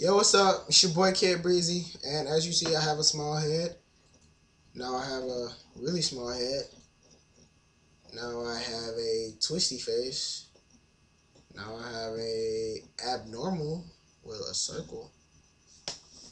Yo, what's up? It's your boy Kidd Breezy, and as you see, I have a small head. Now I have a really small head. Now I have a twisty face. Now I have a abnormal with a circle.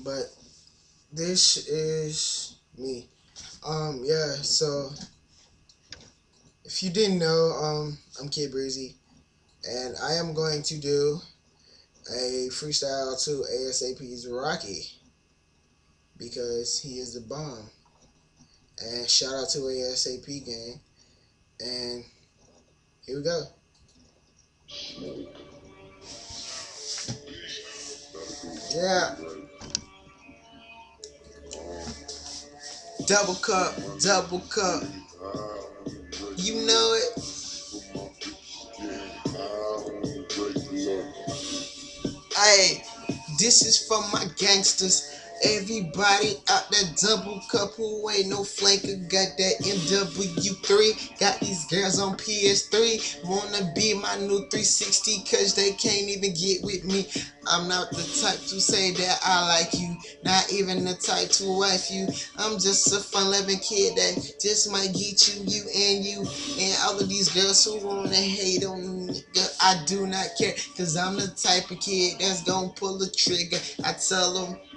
But this is me. Um, yeah, so if you didn't know, um, I'm Kidd Breezy, and I am going to do a freestyle to ASAP's Rocky because he is the bomb. And shout out to ASAP gang. And here we go. Yeah. Double cup, double cup. You know it. Hey, this is for my gangsters. Everybody out that double who ain't no flanker got that MW3 got these girls on PS3 wanna be my new 360 cause they can't even get with me. I'm not the type to say that I like you not even the type to wife you. I'm just a fun loving kid that just might get you you and you and all of these girls who wanna hate on me I do not care cause I'm the type of kid that's gonna pull the trigger. I tell them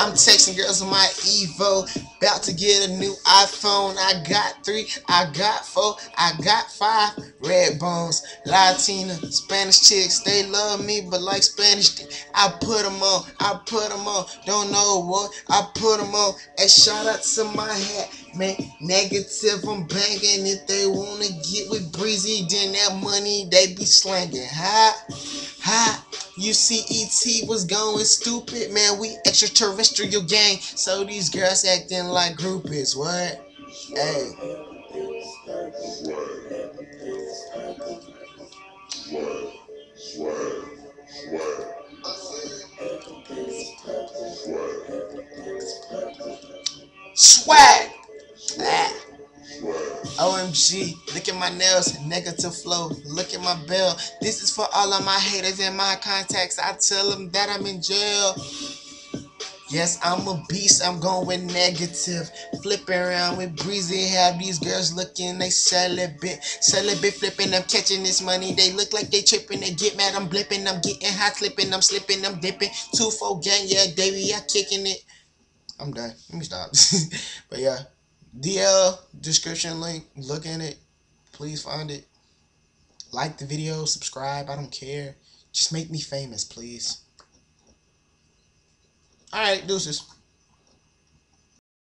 I'm texting girls on my Evo, about to get a new iPhone. I got three, I got four, I got five. Red bones, Latina, Spanish chicks, they love me, but like Spanish, I put them on, I put them on. Don't know what, I put them on. And shout out to my hat, man. Negative, I'm banging. If they wanna get with Breezy, then that money they be slanging. Hot, hot. You see, ET was going stupid, man. We extraterrestrial gang, so these girls acting like groupies. What? Hey. Swag. OMG, look at my nails, negative flow, look at my bell. This is for all of my haters and my contacts. I tell them that I'm in jail. Yes, I'm a beast, I'm going negative. Flipping around with breezy, have these girls looking, they celibate. Celibate flipping, I'm catching this money. They look like they tripping, they get mad, I'm blipping, I'm getting hot, slipping, I'm slipping, I'm dipping. Two, four gang, yeah, baby, I kicking it. I'm done. Let me stop. but yeah. DL description link. Look in it. Please find it. Like the video, subscribe. I don't care. Just make me famous, please. Alright, deuces.